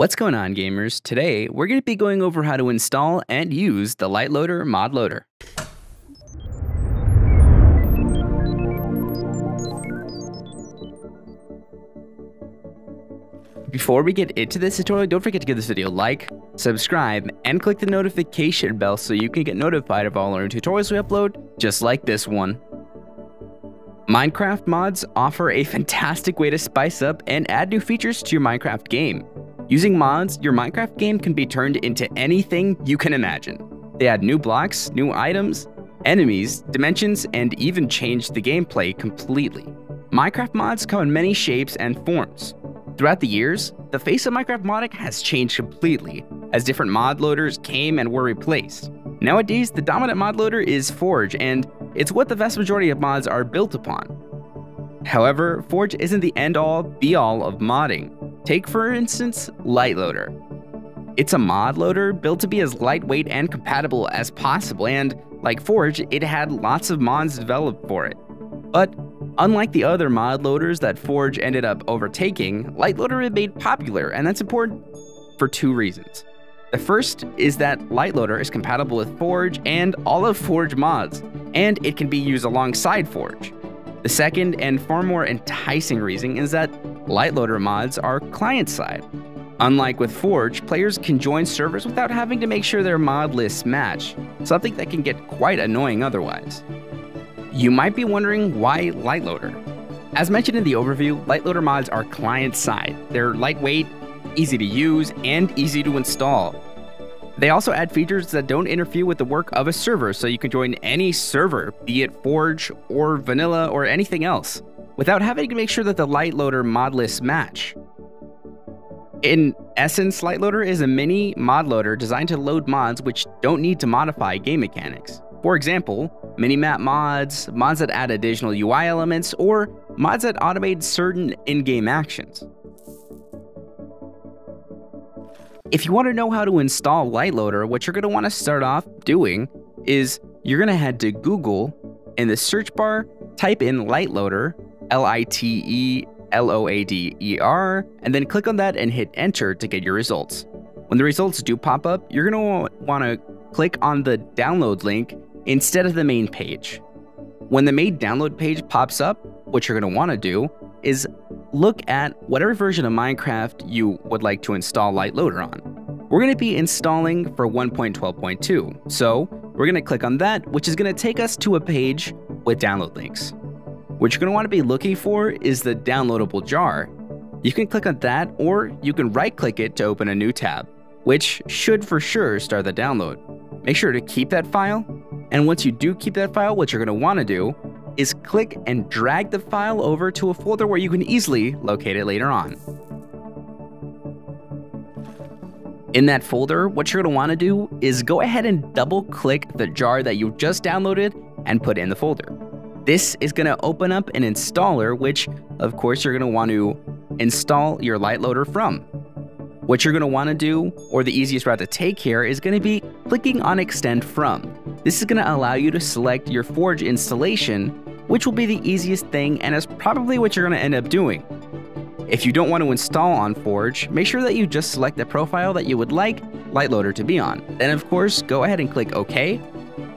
What's going on gamers? Today, we're going to be going over how to install and use the LiteLoader mod loader. Before we get into this tutorial, don't forget to give this video a like, subscribe, and click the notification bell so you can get notified of all our tutorials we upload, just like this one. Minecraft mods offer a fantastic way to spice up and add new features to your Minecraft game. Using mods, your Minecraft game can be turned into anything you can imagine. They add new blocks, new items, enemies, dimensions, and even change the gameplay completely. Minecraft mods come in many shapes and forms. Throughout the years, the face of Minecraft modding has changed completely, as different mod loaders came and were replaced. Nowadays, the dominant mod loader is Forge, and it's what the vast majority of mods are built upon. However, Forge isn't the end-all, be-all of modding. Take for instance, LiteLoader. It's a mod loader built to be as lightweight and compatible as possible, and like Forge, it had lots of mods developed for it. But unlike the other mod loaders that Forge ended up overtaking, LiteLoader remained popular, and that's important for two reasons. The first is that LiteLoader is compatible with Forge and all of Forge mods, and it can be used alongside Forge. The second and far more enticing reason is that LiteLoader mods are client-side. Unlike with Forge, players can join servers without having to make sure their mod lists match, something that can get quite annoying otherwise. You might be wondering why LiteLoader? As mentioned in the overview, LiteLoader mods are client-side. They're lightweight, easy to use, and easy to install. They also add features that don't interfere with the work of a server, so you can join any server, be it Forge or Vanilla or anything else, without having to make sure that the LiteLoader mod lists match. In essence, LiteLoader is a mini mod loader designed to load mods which don't need to modify game mechanics. For example, minimap mods, mods that add additional UI elements, or mods that automate certain in-game actions. If you want to know how to install LiteLoader, what you're going to want to start off doing is you're going to head to Google in the search bar, type in LiteLoader, L I T E L O A D E R, and then click on that and hit enter to get your results. When the results do pop up, you're going to want to click on the download link instead of the main page. When the main download page pops up, what you're going to want to do is look at whatever version of Minecraft you would like to install LiteLoader on. We're going to be installing for 1.12.2, so we're going to click on that, which is going to take us to a page with download links. What you're going to want to be looking for is the downloadable jar. You can click on that, or you can right click it to open a new tab, which should for sure start the download. Make sure to keep that file, and once you do keep that file, what you're going to want to do is click and drag the file over to a folder where you can easily locate it later on. In that folder, what you're going to want to do is go ahead and double click the jar that you just downloaded and put in the folder. This is going to open up an installer, which of course you're going to want to install your LiteLoader from. What you're going to want to do, or the easiest route to take here, is going to be clicking on Extend From. This is going to allow you to select your Forge installation, which will be the easiest thing and is probably what you're going to end up doing. If you don't want to install on Forge, make sure that you just select the profile that you would like LiteLoader to be on. Then of course, go ahead and click OK,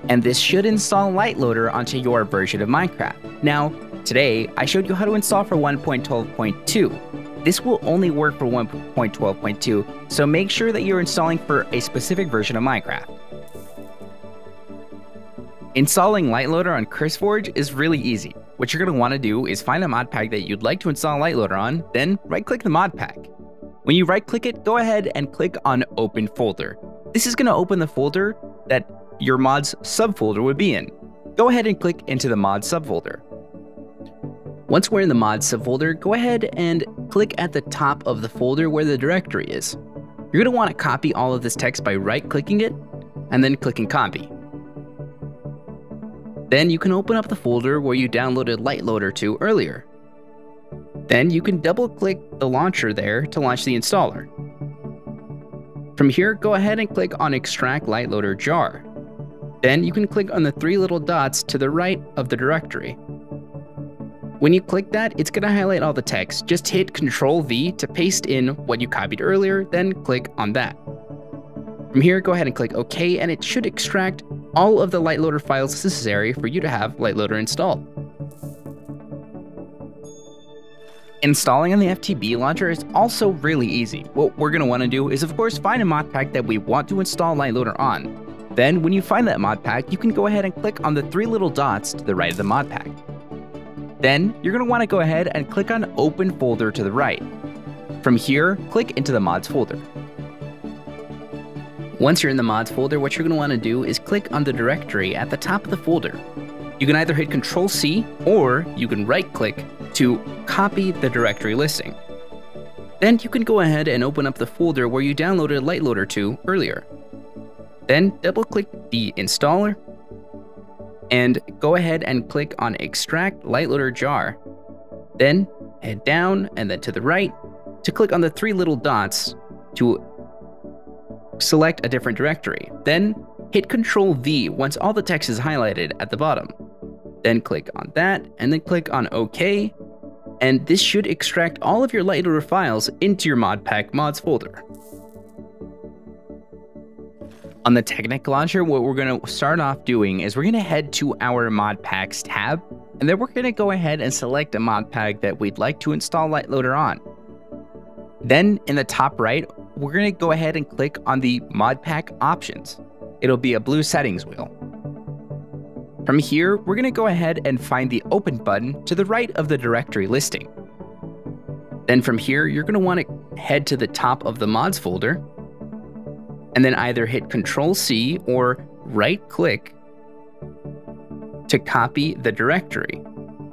and this should install LiteLoader onto your version of Minecraft. Now, today, I showed you how to install for 1.12.2. This will only work for 1.12.2, so make sure that you're installing for a specific version of Minecraft. Installing LiteLoader on CurseForge is really easy. What you're going to want to do is find a mod pack that you'd like to install LiteLoader on, then right-click the mod pack. When you right-click it, go ahead and click on Open Folder. This is going to open the folder that your mod's subfolder would be in. Go ahead and click into the mod subfolder. Once we're in the mod subfolder, go ahead and click at the top of the folder where the directory is. You're going to want to copy all of this text by right-clicking it and then clicking copy. Then you can open up the folder where you downloaded LiteLoader to earlier. Then you can double-click the launcher there to launch the installer. From here, go ahead and click on Extract LiteLoader Jar. Then you can click on the three little dots to the right of the directory. When you click that, it's going to highlight all the text. Just hit Ctrl V to paste in what you copied earlier, then click on that. From here, go ahead and click OK, and it should extract all of the LiteLoader files necessary for you to have LiteLoader installed. Installing on the FTB launcher is also really easy. What we're going to want to do is of course find a mod pack that we want to install LiteLoader on. Then when you find that mod pack, you can go ahead and click on the three little dots to the right of the mod pack. Then, you're going to want to go ahead and click on Open Folder to the right. From here, click into the Mods folder. Once you're in the Mods folder, what you're going to want to do is click on the directory at the top of the folder. You can either hit Control C or you can right click to copy the directory listing. Then you can go ahead and open up the folder where you downloaded LiteLoader 2 earlier. Then double click the installer and go ahead and click on Extract LiteLoader Jar. Then head down and then to the right to click on the three little dots to select a different directory. Then hit Control V once all the text is highlighted at the bottom. Then click on that and then click on OK. And this should extract all of your LiteLoader files into your Modpack mods folder. On the Technic Launcher, what we're going to start off doing is we're going to head to our mod packs tab, and then we're going to go ahead and select a mod pack that we'd like to install LiteLoader on. Then in the top right, we're going to go ahead and click on the mod pack options. It'll be a blue settings wheel. From here, we're going to go ahead and find the open button to the right of the directory listing. Then from here, you're going to want to head to the top of the mods folder and then either hit Control C or right click to copy the directory.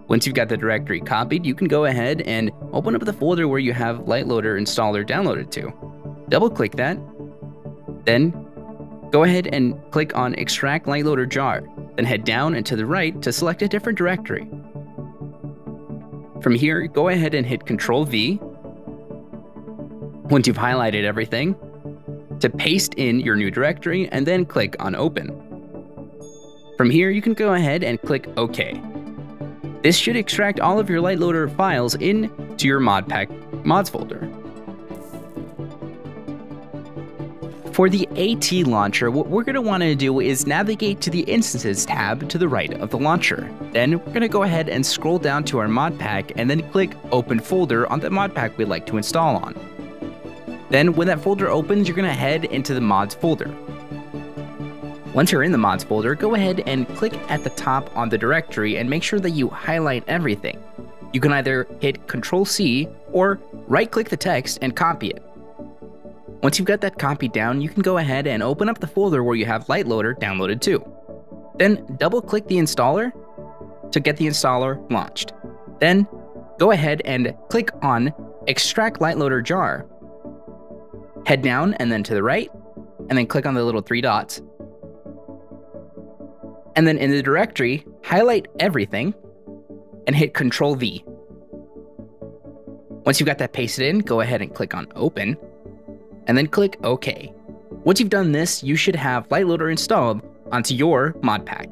Once you've got the directory copied, you can go ahead and open up the folder where you have LiteLoader installer downloaded to. Double click that, then go ahead and click on Extract LiteLoader Jar, then head down and to the right to select a different directory. From here, go ahead and hit Control V. Once you've highlighted everything, to paste in your new directory and then click on Open. From here, you can go ahead and click OK. This should extract all of your LiteLoader files into your Modpack mods folder. For the AT launcher, what we're going to want to do is navigate to the Instances tab to the right of the launcher. Then we're going to go ahead and scroll down to our mod pack and then click Open Folder on the mod pack we'd like to install on. Then when that folder opens, you're gonna head into the mods folder. Once you're in the mods folder, go ahead and click at the top on the directory and make sure that you highlight everything. You can either hit Control C or right click the text and copy it. Once you've got that copied down, you can go ahead and open up the folder where you have LiteLoader downloaded to. Then double click the installer to get the installer launched. Then go ahead and click on Extract LiteLoader Jar Head down and then to the right, and then click on the little three dots. And then in the directory, highlight everything and hit Control V. Once you've got that pasted in, go ahead and click on Open, and then click OK. Once you've done this, you should have LiteLoader installed onto your mod pack.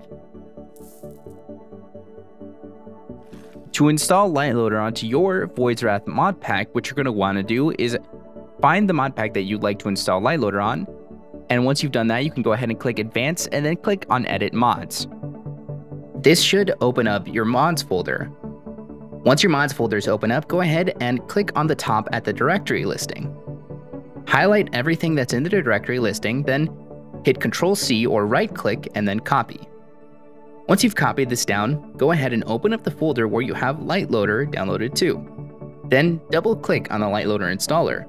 To install LiteLoader onto your Void's Wrath mod pack, what you're going to want to do is Find the mod pack that you'd like to install LiteLoader on, and once you've done that, you can go ahead and click Advanced and then click on Edit Mods. This should open up your mods folder. Once your mods folders open up, go ahead and click on the top at the directory listing. Highlight everything that's in the directory listing, then hit Control C or right click and then copy. Once you've copied this down, go ahead and open up the folder where you have LiteLoader downloaded to. Then double click on the LiteLoader installer.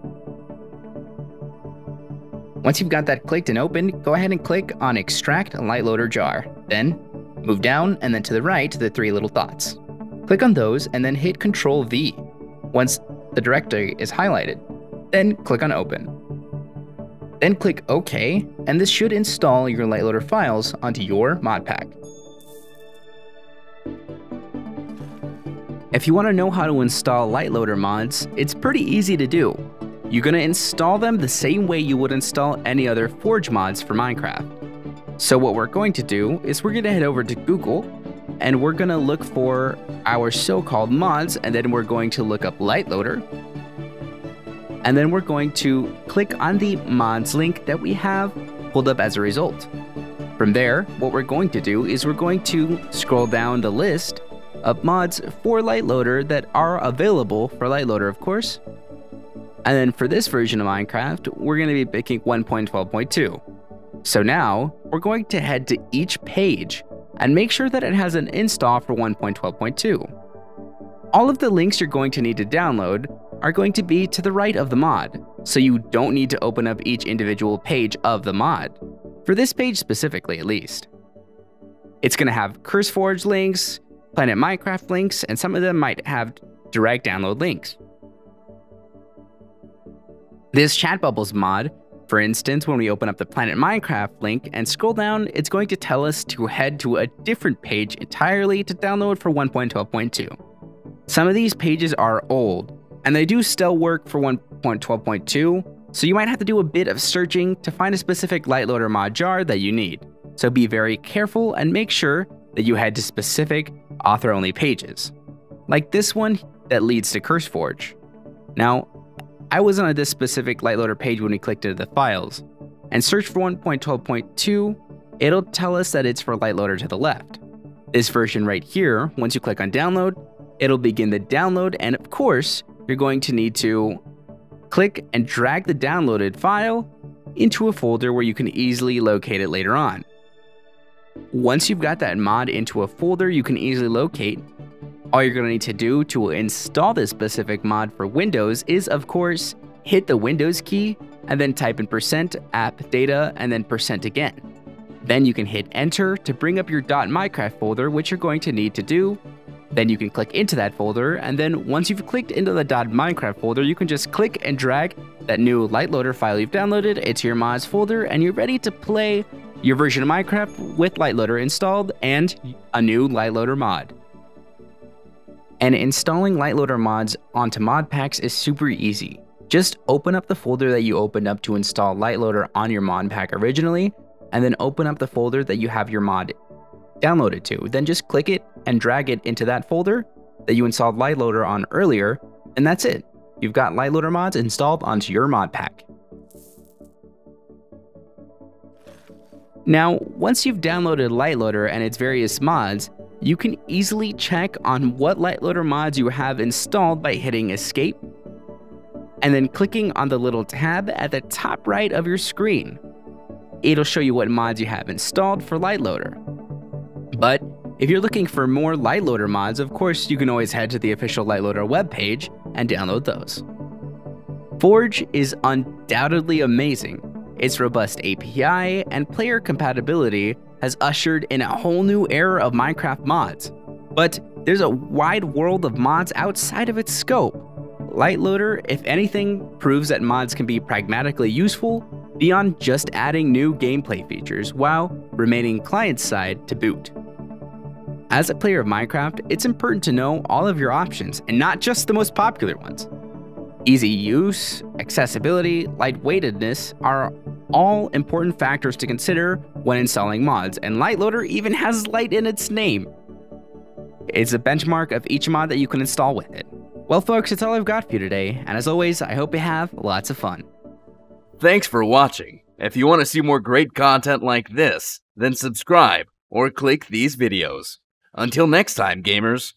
Once you've got that clicked and opened, go ahead and click on Extract LiteLoader Jar. Then, move down and then to the right to the three little dots. Click on those and then hit Control V once the directory is highlighted. Then click on Open. Then click OK, and this should install your LiteLoader files onto your mod pack. If you want to know how to install LiteLoader mods, it's pretty easy to do. You're going to install them the same way you would install any other Forge mods for Minecraft. So what we're going to do is we're going to head over to Google and we're gonna look for our so-called mods, and then we're going to look up LiteLoader. And then we're going to click on the mods link that we have pulled up as a result. From there, what we're going to do is we're going to scroll down the list of mods for LiteLoader that are available for LiteLoader, of course. And then for this version of Minecraft, we're going to be picking 1.12.2. So now, we're going to head to each page and make sure that it has an install for 1.12.2. All of the links you're going to need to download are going to be to the right of the mod, so you don't need to open up each individual page of the mod, for this page specifically at least. It's going to have CurseForge links, Planet Minecraft links, and some of them might have direct download links. This Chat Bubbles mod, for instance, when we open up the Planet Minecraft link and scroll down, it's going to tell us to head to a different page entirely to download for 1.12.2. Some of these pages are old, and they do still work for 1.12.2, so you might have to do a bit of searching to find a specific LiteLoader mod jar that you need. So be very careful and make sure that you head to specific author-only pages, like this one that leads to CurseForge. Now, I was on this specific LiteLoader page when we clicked into the files, and search for 1.12.2, it'll tell us that it's for LiteLoader to the left. This version right here, once you click on download, it'll begin the download, and of course, you're going to need to click and drag the downloaded file into a folder where you can easily locate it later on. Once you've got that mod into a folder you can easily locate, all you're going to need to do to install this specific mod for Windows is, of course, hit the Windows key and then type in percent app data and then percent again. Then you can hit enter to bring up your .minecraft folder, which you're going to need to do then you can click into that folder, and then once you've clicked into the .minecraft folder, you can just click and drag that new LiteLoader file you've downloaded into your mods folder, and you're ready to play your version of Minecraft with LiteLoader installed and a new LiteLoader mod. And installing LiteLoader mods onto mod packs is super easy. Just open up the folder that you opened up to install LiteLoader on your mod pack originally, and then open up the folder that you have your mod download it to. Then just click it and drag it into that folder that you installed LiteLoader on earlier, and that's it. You've got LiteLoader mods installed onto your mod pack. Now, once you've downloaded LiteLoader and its various mods, you can easily check on what LiteLoader mods you have installed by hitting Escape, and then clicking on the little tab at the top right of your screen. It'll show you what mods you have installed for LiteLoader. But if you're looking for more LiteLoader mods, of course you can always head to the official LiteLoader webpage and download those. Forge is undoubtedly amazing. Its robust API and player compatibility has ushered in a whole new era of Minecraft mods. But there's a wide world of mods outside of its scope. LiteLoader, if anything, proves that mods can be pragmatically useful beyond just adding new gameplay features while remaining client-side to boot. As a player of Minecraft, it's important to know all of your options and not just the most popular ones. Easy use, accessibility, lightweightedness are all important factors to consider when installing mods, and LiteLoader even has light in its name. It's a benchmark of each mod that you can install with it. Well folks, that's all I've got for you today, and as always, I hope you have lots of fun. Thanks for watching. If you want to see more great content like this, then subscribe or click these videos. Until next time, gamers.